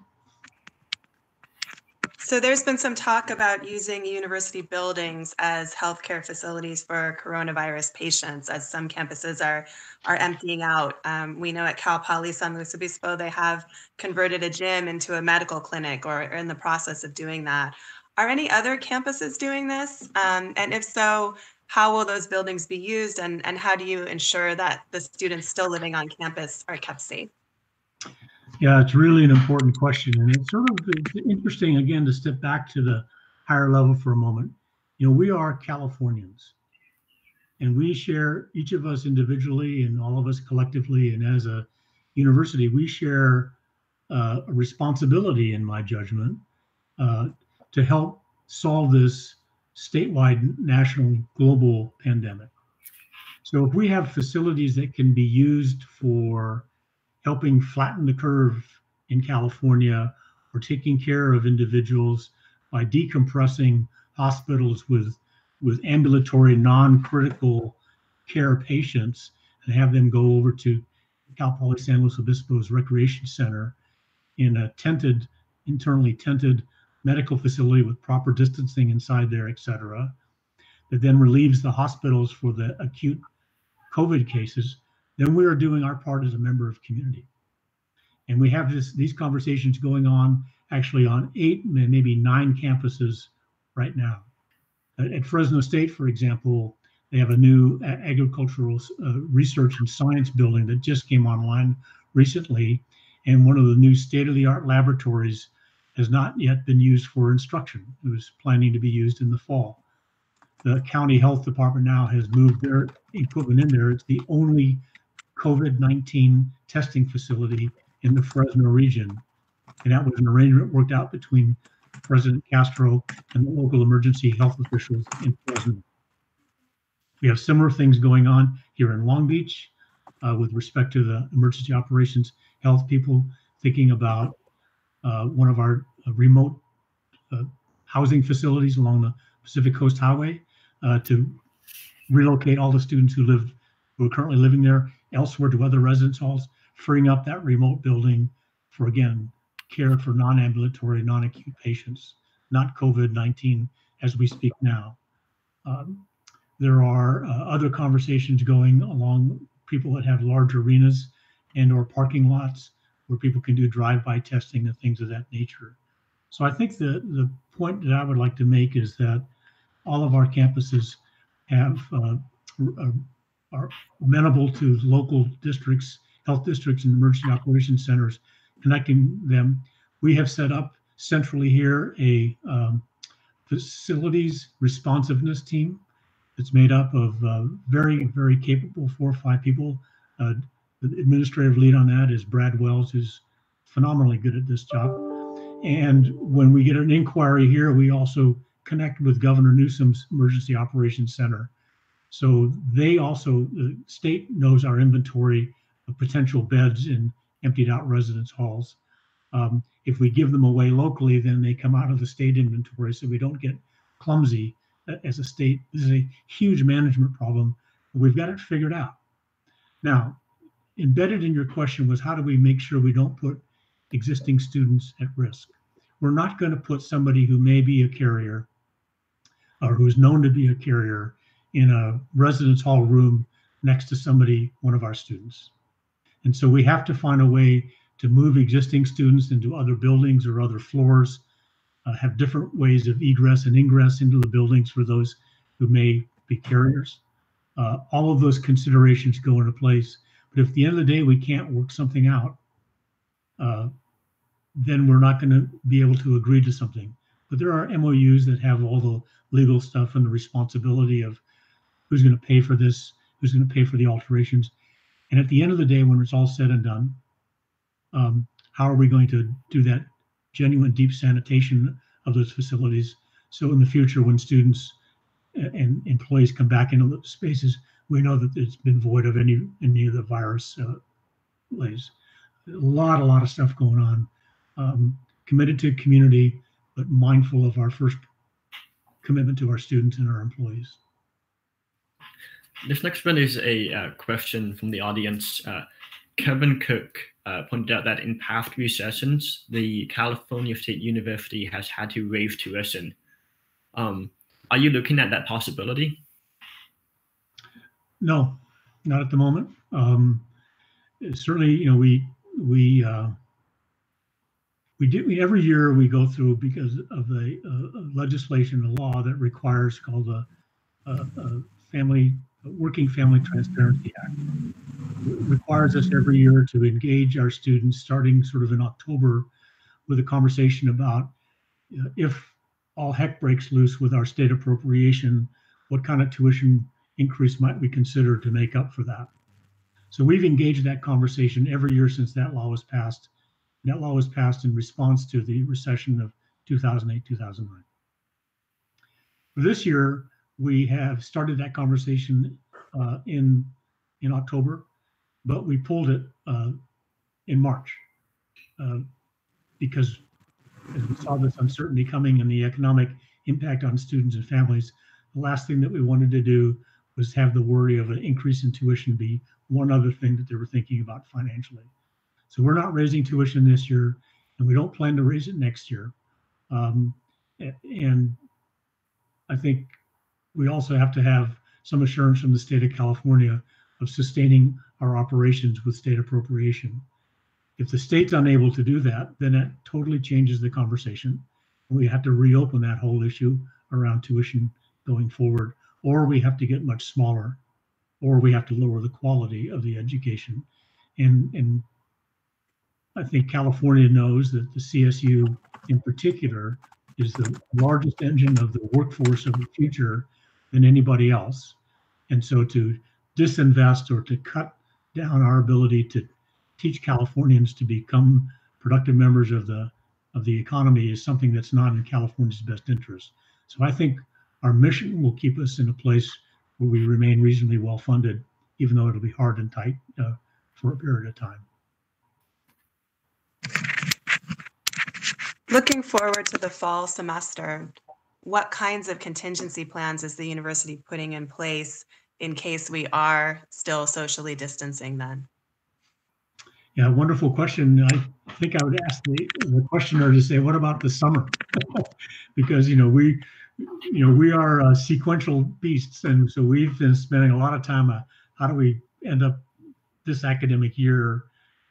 So there's been some talk about using university buildings as healthcare facilities for coronavirus patients, as some campuses are are emptying out. Um, we know at Cal Poly San Luis Obispo they have converted a gym into a medical clinic, or are in the process of doing that. Are any other campuses doing this? Um, and if so, how will those buildings be used and, and how do you ensure that the students still living on campus are kept safe? Yeah, it's really an important question. And it's sort of interesting, again, to step back to the higher level for a moment. You know, we are Californians and we share, each of us individually and all of us collectively and as a university, we share uh, a responsibility, in my judgment, uh, to help solve this statewide, national, global pandemic. So if we have facilities that can be used for helping flatten the curve in California or taking care of individuals by decompressing hospitals with with ambulatory non-critical care patients and have them go over to Cal Poly San Luis Obispo's recreation center in a tented, internally tented medical facility with proper distancing inside there, et cetera, that then relieves the hospitals for the acute COVID cases, then we are doing our part as a member of community. And we have this these conversations going on actually on eight, maybe nine campuses right now. At Fresno State, for example, they have a new agricultural uh, research and science building that just came online recently. And one of the new state of the art laboratories has not yet been used for instruction. It was planning to be used in the fall. The county health department now has moved their equipment in there. It's the only COVID 19 testing facility in the Fresno region. And that was an arrangement worked out between President Castro and the local emergency health officials in Fresno. We have similar things going on here in Long Beach uh, with respect to the emergency operations health people thinking about one of our uh, remote uh, housing facilities along the Pacific Coast Highway to relocate all the students who live who are currently living there elsewhere to other residence halls, freeing up that remote building for again care for non-ambulatory, non-acute patients, not COVID-19 as we speak now. Um, there are uh, other conversations going along people that have large arenas and or parking lots where people can do drive-by testing and things of that nature. So I think the, the point that I would like to make is that all of our campuses have uh, are amenable to local districts, health districts and emergency operations centers, connecting them. We have set up centrally here a um, facilities responsiveness team it's made up of uh, very, very capable four or five people. Uh, the administrative lead on that is Brad Wells, who's phenomenally good at this job. And when we get an inquiry here, we also connect with Governor Newsom's Emergency Operations Center. So they also, the state knows our inventory of potential beds in emptied out residence halls. Um, if we give them away locally, then they come out of the state inventory so we don't get clumsy as a state. This is a huge management problem. We've got it figured out. Now, embedded in your question was how do we make sure we don't put existing students at risk? We're not going to put somebody who may be a carrier or who is known to be a carrier in a residence hall room next to somebody, one of our students. And so we have to find a way to move existing students into other buildings or other floors uh, have different ways of egress and ingress into the buildings for those who may be carriers. Uh, all of those considerations go into place. But if at the end of the day we can't work something out, uh, then we're not going to be able to agree to something. But there are MOUs that have all the legal stuff and the responsibility of who's going to pay for this, who's going to pay for the alterations. And at the end of the day, when it's all said and done, um, how are we going to do that genuine deep sanitation of those facilities. So in the future, when students and employees come back into those spaces, we know that it's been void of any any of the virus uh. A lot, a lot of stuff going on. Um, committed to community, but mindful of our first commitment to our students and our employees. This next one is a uh, question from the audience. Uh, Kevin Cook uh, pointed out that in past few sessions, the California State University has had to raise tuition. Um, are you looking at that possibility? No, not at the moment. Um, certainly, you know, we we uh, we do we, every year we go through because of the uh, legislation, the law that requires called a, a, a family Working Family Transparency Act requires us every year to engage our students starting sort of in October with a conversation about if all heck breaks loose with our state appropriation, what kind of tuition increase might we consider to make up for that? So we've engaged that conversation every year since that law was passed. that law was passed in response to the recession of 2008, 2009. This year, we have started that conversation uh, in in October, but we pulled it uh, in March uh, because as we saw this uncertainty coming and the economic impact on students and families, the last thing that we wanted to do was have the worry of an increase in tuition be one other thing that they were thinking about financially. So we're not raising tuition this year, and we don't plan to raise it next year. Um, and I think we also have to have some assurance from the state of California of sustaining our operations with state appropriation. If the state's unable to do that, then that totally changes the conversation. We have to reopen that whole issue around tuition going forward, or we have to get much smaller, or we have to lower the quality of the education. And, and I think California knows that the CSU in particular is the largest engine of the workforce of the future than anybody else. And so to disinvest or to cut down our ability to teach Californians to become productive members of the of the economy is something that's not in California's best interest. So I think our mission will keep us in a place where we remain reasonably well funded, even though it'll be hard and tight uh, for a period of time. Looking forward to the fall semester, what kinds of contingency plans is the university putting in place in case we are still socially distancing then? Yeah, wonderful question. I think I would ask the, the questioner to say, what about the summer? because, you know, we, you know, we are uh, sequential beasts. And so we've been spending a lot of time, uh, how do we end up this academic year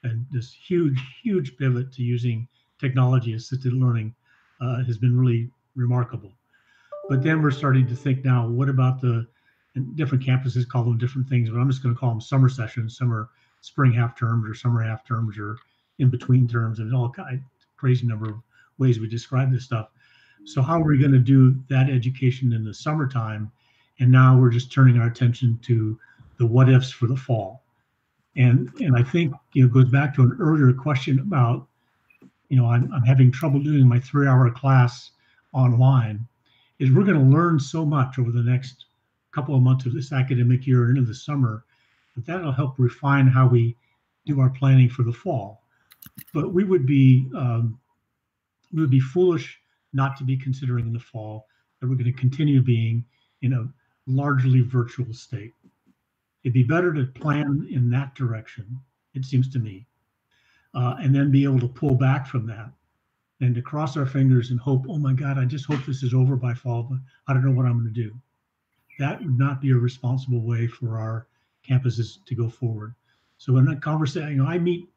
and this huge, huge pivot to using technology assisted learning uh, has been really remarkable. But then we're starting to think now, what about the different campuses call them different things, but I'm just going to call them summer sessions, summer spring half terms or summer half terms or in between terms and all kind crazy number of ways we describe this stuff. So how are we going to do that education in the summertime? And now we're just turning our attention to the what ifs for the fall. And and I think you know goes back to an earlier question about, you know, I'm, I'm having trouble doing my three hour class online, is we're going to learn so much over the next couple of months of this academic year and into the summer but that'll help refine how we do our planning for the fall. But we would be um, we would be foolish not to be considering in the fall that we're going to continue being in a largely virtual state. It'd be better to plan in that direction, it seems to me, uh, and then be able to pull back from that and to cross our fingers and hope, oh my God, I just hope this is over by fall, but I don't know what I'm going to do. That would not be a responsible way for our campuses to go forward. So in that conversation, you know, I meet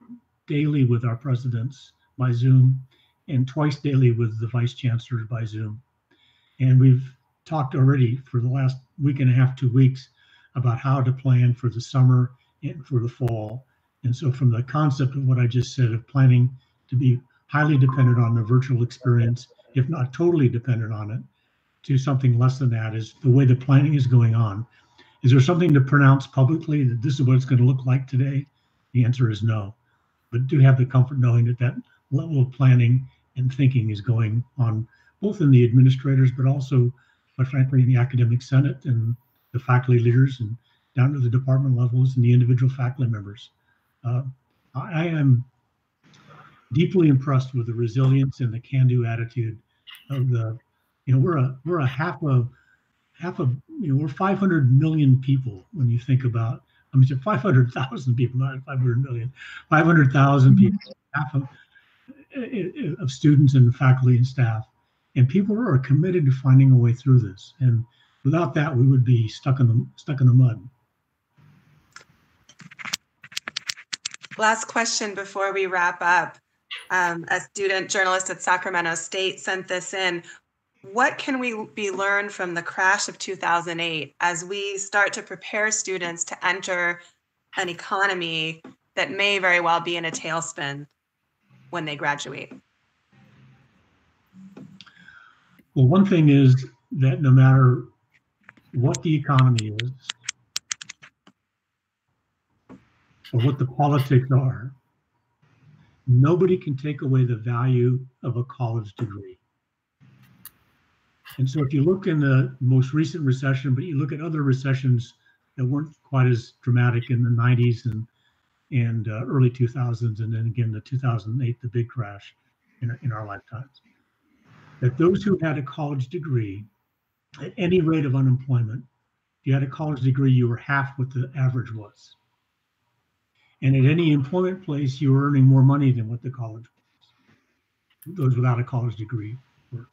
daily with our presidents by Zoom and twice daily with the vice chancellors by Zoom. And we've talked already for the last week and a half, two weeks about how to plan for the summer and for the fall. And so from the concept of what I just said of planning to be highly dependent on the virtual experience, if not totally dependent on it, to something less than that is the way the planning is going on. Is there something to pronounce publicly that this is what it's going to look like today? The answer is no. But do have the comfort knowing that that level of planning and thinking is going on both in the administrators, but also, quite frankly, in the academic senate and the faculty leaders and down to the department levels and the individual faculty members. Uh, I am deeply impressed with the resilience and the can-do attitude of the, you know, we're a we're a half of half of you know we're 500 million people when you think about I mean 500,000 people not 500 million 500,000 mm-hmm. people half of, of students and faculty and staff. And people are committed to finding a way through this. And without that we would be stuck in the stuck in the mud. Last question before we wrap up. Um, a student journalist at Sacramento State sent this in. What can we be learned from the crash of 2008 as we start to prepare students to enter an economy that may very well be in a tailspin when they graduate? Well, one thing is that no matter what the economy is or what the politics are, nobody can take away the value of a college degree. And so if you look in the most recent recession, but you look at other recessions that weren't quite as dramatic in the 90s and and uh, early 2000s, and then again the 2008, the big crash in, in our lifetimes, that those who had a college degree at any rate of unemployment, if you had a college degree, you were half what the average was. And at any employment place, you were earning more money than what the college was. Those without a college degree were.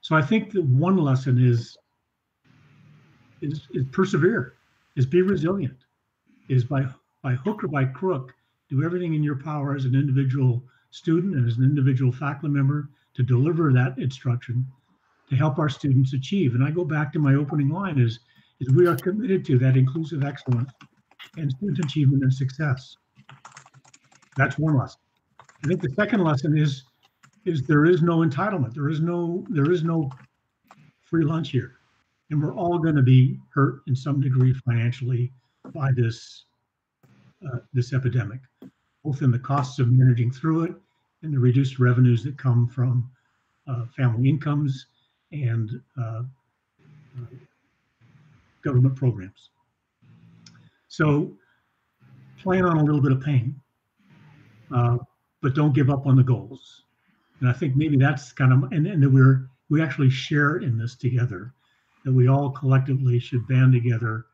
so I think that one lesson is is, is persevere, is be resilient, is by by hook or by crook, do everything in your power as an individual student and as an individual faculty member to deliver that instruction to help our students achieve. And I go back to my opening line is is we are committed to that inclusive excellence and student achievement and success. That's one lesson. I think the second lesson is is there is no entitlement. There is no there is no free lunch here, and we're all going to be hurt in some degree financially by this uh, this epidemic, both in the costs of managing through it and the reduced revenues that come from uh, family incomes and uh, uh government programs. So plan on a little bit of pain, but don't give up on the goals and I think maybe that's kind of and, and that we're we actually share in this together, that we all collectively should band together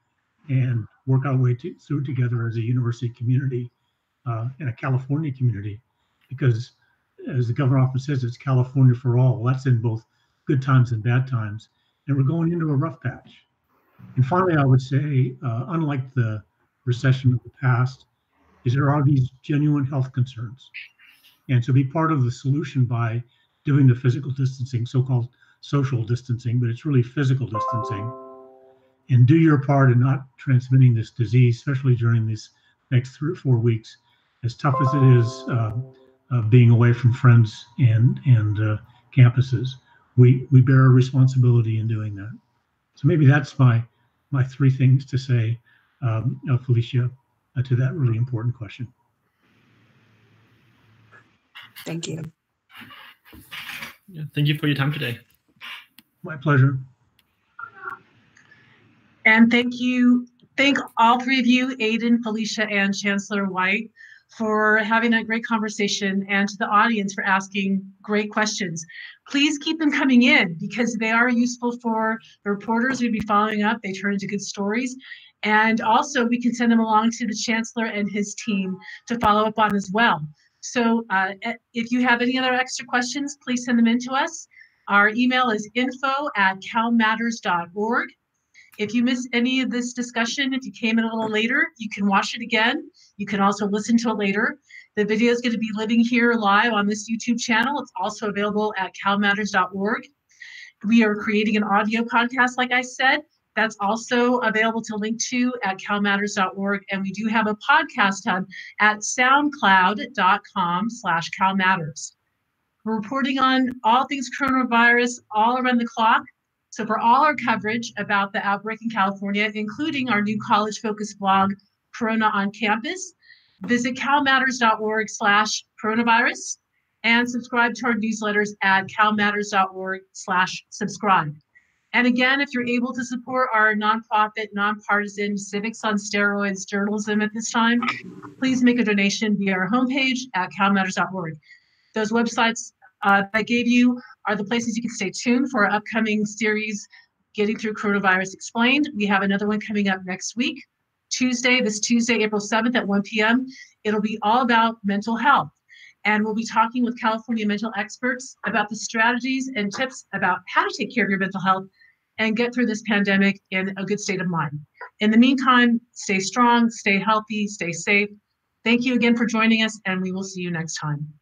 and work our way to, through together as a university community uh, and a California community. Because as the governor often says, it's California for all. That's in both good times and bad times. And we're going into a rough patch. And finally, I would say, uh, unlike the recession of the past, is there are these genuine health concerns. And to be part of the solution by doing the physical distancing, so-called social distancing, but it's really physical distancing, and do your part in not transmitting this disease, especially during these next three or four weeks, as tough as it is uh, uh, being away from friends and and uh, campuses. We we bear a responsibility in doing that. So maybe that's my my three things to say, um, uh, Felicia, uh, to that really important question. Thank you. Yeah, thank you for your time today. My pleasure. And thank you, thank all three of you, Aidan, Felicia, and Chancellor White, for having that great conversation and to the audience for asking great questions. Please keep them coming in because they are useful for the reporters who'd be following up. They turn into good stories. And also, we can send them along to the Chancellor and his team to follow up on as well. So uh, if you have any other extra questions, please send them in to us. Our email is info at calmatters.org. If you missed any of this discussion, if you came in a little later, you can watch it again. You can also listen to it later. The video is going to be living here live on this YouTube channel. It's also available at calmatters.org. We are creating an audio podcast, like I said. That's also available to link to at calmatters.org. And we do have a podcast hub at soundcloud.com slash calmatters. We're reporting on all things coronavirus all around the clock. So for all our coverage about the outbreak in California, including our new college focused blog, Corona on Campus, visit calmatters.org slash coronavirus and subscribe to our newsletters at calmatters.org slash subscribe. And again, if you're able to support our nonprofit, nonpartisan civics on steroids journalism at this time, please make a donation via our homepage at calmatters.org. Those websites uh, that I gave you are the places you can stay tuned for our upcoming series, Getting Through Coronavirus Explained. We have another one coming up next week, Tuesday, this Tuesday, April 7th at 1 p.m. It'll be all about mental health. And we'll be talking with California mental experts about the strategies and tips about how to take care of your mental health and get through this pandemic in a good state of mind. In the meantime, stay strong, stay healthy, stay safe. Thank you again for joining us, and we will see you next time.